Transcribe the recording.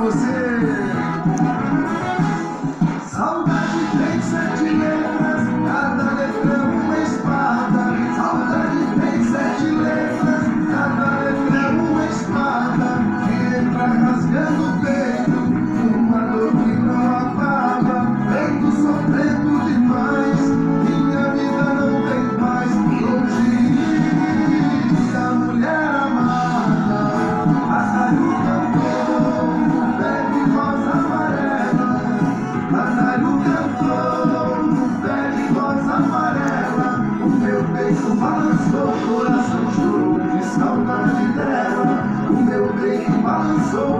você! balançou, coração chorou de saudade dela. O meu peito balançou.